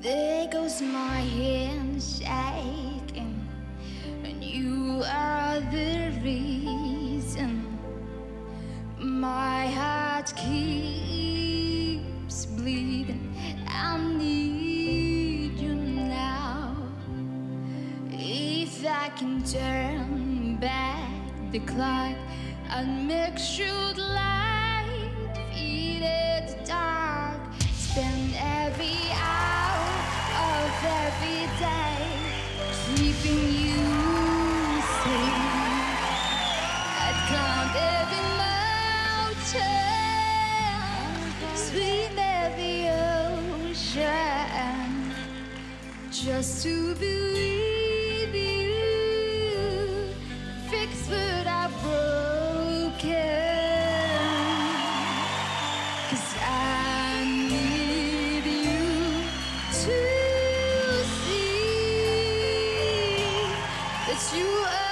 There goes my hand shaking, and you are the reason my heart keeps bleeding. I need you now. If I can turn back the clock, I'd make sure the keeping you safe. I'd climb every mountain, swim every ocean, just to believe that you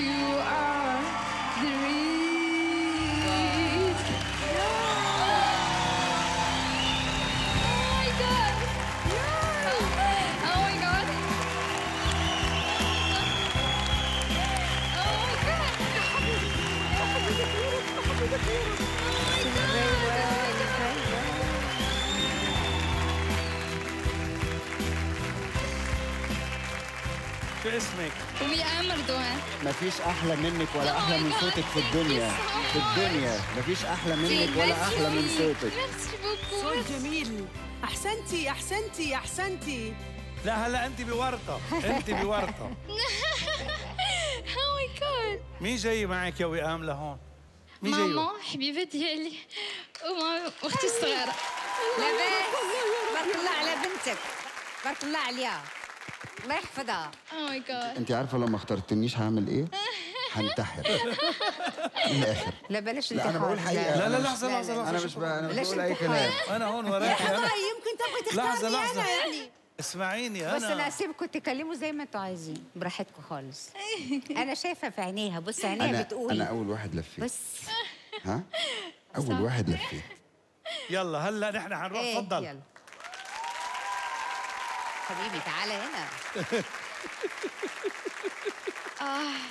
you are the reason. Oh my God! Oh my God! Oh my God! Oh oh شو اسمك؟ ويا أمر دوان مفيش أحلى منك ولا أحلى من صوتك في الدنيا. في الدنيا. مفيش أحلى منك ولا أحلى من صوتك. ميرسي بوكو صوت جميل. أحسنتي أحسنتي أحسنتي. لا هلا أنت بورطة. أنت بورطة. Oh my god. مين جاي معك يا وئام لهون؟ مين جاي؟ ماما حبيبة ديالي وماما وأختي الصغيرة. لاباس بارك الله على بنتك. بارك الله عليها. الله يحفظها. Oh my god. انت عارفة لو ما اخترتنيش هعمل إيه؟ هنتحر. من الآخر. لا بلاش لا أنا بقول حقيقة. لا لا لحظه مش- لحظة أنا لحظة. مش ب... أنا مش بقول أي؟ كلام. أنا هون أنا حبايبي يمكن تبغي لحظة تختارني لحظة. أنا يعني. اسمعيني بس أنا أنا اسيبكم تتكلموا زي ما أنتوا عايزين. براحتكم خالص. أنا شايفة في عينيها. بص عينيها أنا بتقول أنا أول واحد لفيت. بس ها؟ أول واحد لفيت. يلا هلا نحن حنروح إيه تفضل يلا. حبيبي تعالى هنا.